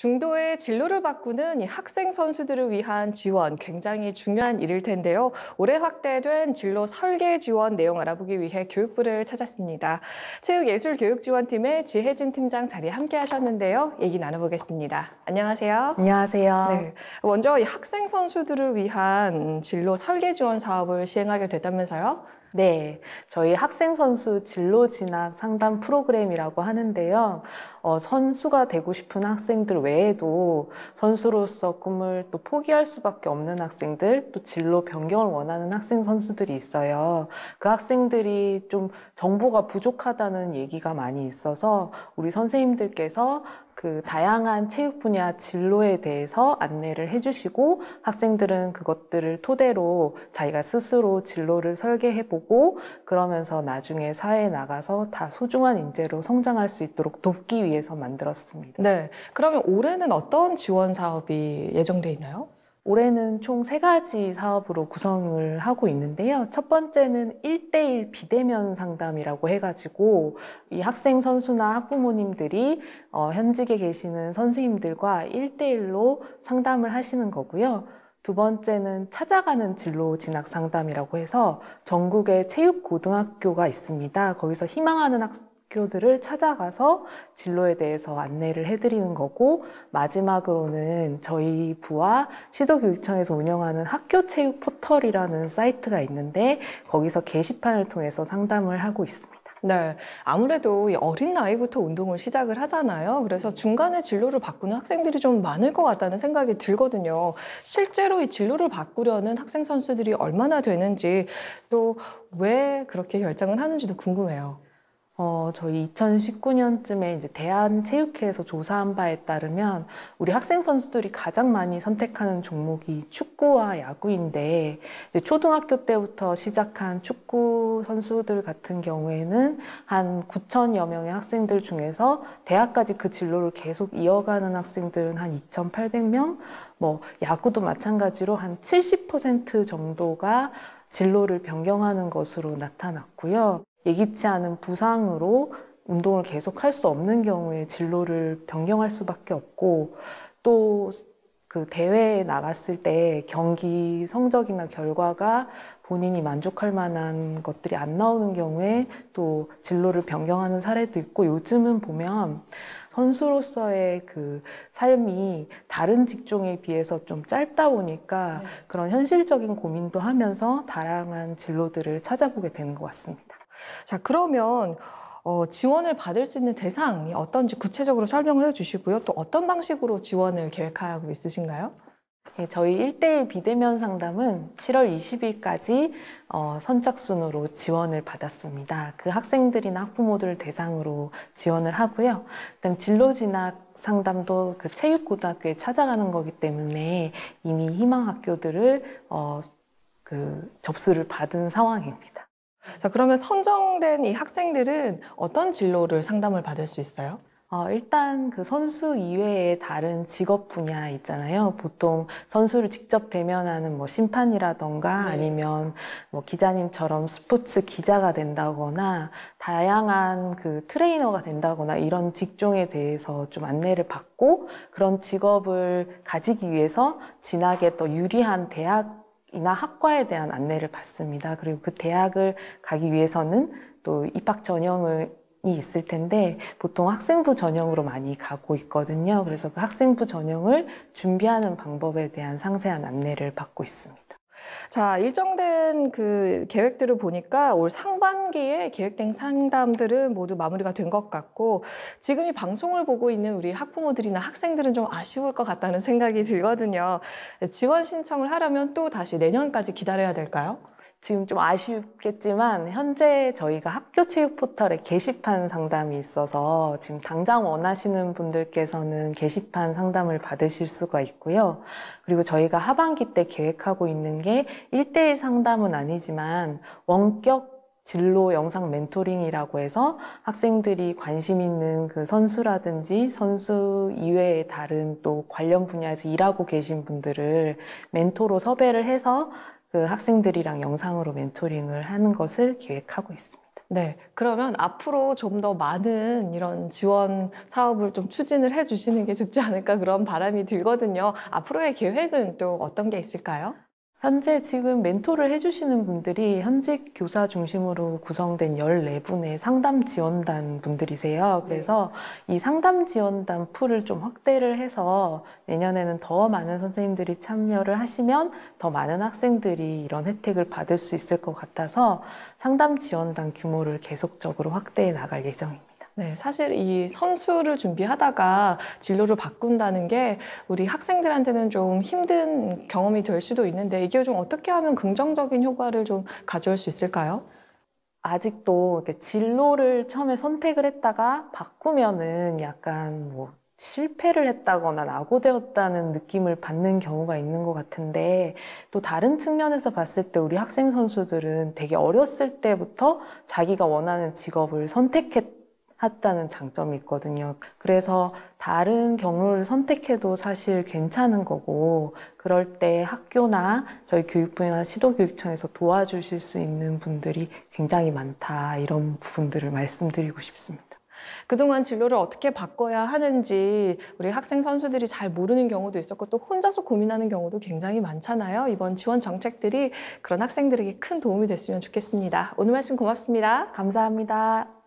중도의 진로를 바꾸는 이 학생 선수들을 위한 지원 굉장히 중요한 일일 텐데요. 올해 확대된 진로 설계 지원 내용 알아보기 위해 교육부를 찾았습니다. 체육예술교육지원팀의 지혜진 팀장 자리에 함께 하셨는데요. 얘기 나눠보겠습니다. 안녕하세요. 안녕하세요. 네, 먼저 이 학생 선수들을 위한 진로 설계 지원 사업을 시행하게 됐다면서요? 네, 저희 학생 선수 진로 진학 상담 프로그램이라고 하는데요. 어, 선수가 되고 싶은 학생들 외에도 선수로서 꿈을 또 포기할 수밖에 없는 학생들, 또 진로 변경을 원하는 학생 선수들이 있어요. 그 학생들이 좀 정보가 부족하다는 얘기가 많이 있어서 우리 선생님들께서 그 다양한 체육 분야 진로에 대해서 안내를 해주시고 학생들은 그것들을 토대로 자기가 스스로 진로를 설계해보고 그러면서 나중에 사회에 나가서 다 소중한 인재로 성장할 수 있도록 돕기 위해서 만들었습니다. 네, 그러면 올해는 어떤 지원 사업이 예정돼 있나요? 올해는 총 세 가지 사업으로 구성을 하고 있는데요. 첫 번째는 1대1 비대면 상담이라고 해가지고 이 학생 선수나 학부모님들이 어, 현직에 계시는 선생님들과 1대1로 상담을 하시는 거고요. 두 번째는 찾아가는 진로 진학 상담이라고 해서 전국에 체육 고등학교가 있습니다. 거기서 희망하는 학, 학교들을 찾아가서 진로에 대해서 안내를 해드리는 거고 마지막으로는 저희 부와 시도교육청에서 운영하는 학교체육 포털이라는 사이트가 있는데 거기서 게시판을 통해서 상담을 하고 있습니다. 네, 아무래도 어린 나이부터 운동을 시작을 하잖아요. 그래서 중간에 진로를 바꾸는 학생들이 좀 많을 것 같다는 생각이 들거든요. 실제로 이 진로를 바꾸려는 학생 선수들이 얼마나 되는지 또 왜 그렇게 결정을 하는지도 궁금해요. 어, 저희 2019년쯤에 이제 대한체육회에서 조사한 바에 따르면 우리 학생 선수들이 가장 많이 선택하는 종목이 축구와 야구인데 초등학교 때부터 시작한 축구 선수들 같은 경우에는 한 9천여 명의 학생들 중에서 대학까지 그 진로를 계속 이어가는 학생들은 한 2,800명, 뭐 야구도 마찬가지로 한 70% 정도가 진로를 변경하는 것으로 나타났고요. 예기치 않은 부상으로 운동을 계속 할 수 없는 경우에 진로를 변경할 수밖에 없고 또 그 대회에 나갔을 때 경기 성적이나 결과가 본인이 만족할 만한 것들이 안 나오는 경우에 또 진로를 변경하는 사례도 있고 요즘은 보면 선수로서의 그 삶이 다른 직종에 비해서 좀 짧다 보니까 네. 그런 현실적인 고민도 하면서 다양한 진로들을 찾아보게 되는 것 같습니다. 자, 그러면 어, 지원을 받을 수 있는 대상이 어떤지 구체적으로 설명을 해주시고요. 또 어떤 방식으로 지원을 계획하고 있으신가요? 네, 저희 1대1 비대면 상담은 7월 20일까지 어, 선착순으로 지원을 받았습니다. 그 학생들이나 학부모들 대상으로 지원을 하고요. 그다음 진로 진학 상담도 그 체육고등학교에 찾아가는 거기 때문에 이미 희망 학교들을 어, 그 접수를 받은 상황입니다. 자, 그러면 선정된 이 학생들은 어떤 진로를 상담을 받을 수 있어요? 어, 일단 그 선수 이외에 다른 직업 분야 있잖아요. 보통 선수를 직접 대면하는 뭐 심판이라던가 네. 아니면 뭐 기자님처럼 스포츠 기자가 된다거나 다양한 그 트레이너가 된다거나 이런 직종에 대해서 좀 안내를 받고 그런 직업을 가지기 위해서 진학에 더 유리한 대학 이나 학과에 대한 안내를 받습니다. 그리고 그 대학을 가기 위해서는 또 입학 전형이 있을 텐데 보통 학생부 전형으로 많이 가고 있거든요. 그래서 그 학생부 전형을 준비하는 방법에 대한 상세한 안내를 받고 있습니다. 자, 일정된 그 계획들을 보니까 올 상반기에 계획된 상담들은 모두 마무리가 된 것 같고 지금 이 방송을 보고 있는 우리 학부모들이나 학생들은 좀 아쉬울 것 같다는 생각이 들거든요. 지원 신청을 하려면 또 다시 내년까지 기다려야 될까요? 지금 좀 아쉽겠지만 현재 저희가 학교 체육 포털에 게시판 상담이 있어서 지금 당장 원하시는 분들께서는 게시판 상담을 받으실 수가 있고요. 그리고 저희가 하반기 때 계획하고 있는 게 1대1 상담은 아니지만 원격 진로 영상 멘토링이라고 해서 학생들이 관심 있는 그 선수라든지 선수 이외의 다른 또 관련 분야에서 일하고 계신 분들을 멘토로 섭외를 해서 그 학생들이랑 영상으로 멘토링을 하는 것을 계획하고 있습니다. 네, 그러면 앞으로 좀 더 많은 이런 지원 사업을 좀 추진을 해 주시는 게 좋지 않을까 그런 바람이 들거든요. 앞으로의 계획은 또 어떤 게 있을까요? 현재 지금 멘토를 해주시는 분들이 현직 교사 중심으로 구성된 14분의 상담 지원단 분들이세요. 그래서 이 상담 지원단 풀을 좀 확대를 해서 내년에는 더 많은 선생님들이 참여를 하시면 더 많은 학생들이 이런 혜택을 받을 수 있을 것 같아서 상담 지원단 규모를 계속적으로 확대해 나갈 예정입니다. 네, 사실 이 선수를 준비하다가 진로를 바꾼다는 게 우리 학생들한테는 좀 힘든 경험이 될 수도 있는데 이게 좀 어떻게 하면 긍정적인 효과를 좀 가져올 수 있을까요? 아직도 진로를 처음에 선택을 했다가 바꾸면은 약간 뭐 실패를 했다거나 낙오되었다는 느낌을 받는 경우가 있는 것 같은데 또 다른 측면에서 봤을 때 우리 학생 선수들은 되게 어렸을 때부터 자기가 원하는 직업을 선택 했다는 장점이 있거든요. 그래서 다른 경로를 선택해도 사실 괜찮은 거고 그럴 때 학교나 저희 교육부나 시도교육청에서 도와주실 수 있는 분들이 굉장히 많다 이런 부분들을 말씀드리고 싶습니다. 그동안 진로를 어떻게 바꿔야 하는지 우리 학생 선수들이 잘 모르는 경우도 있었고 또 혼자서 고민하는 경우도 굉장히 많잖아요. 이번 지원 정책들이 그런 학생들에게 큰 도움이 됐으면 좋겠습니다. 오늘 말씀 고맙습니다. 감사합니다.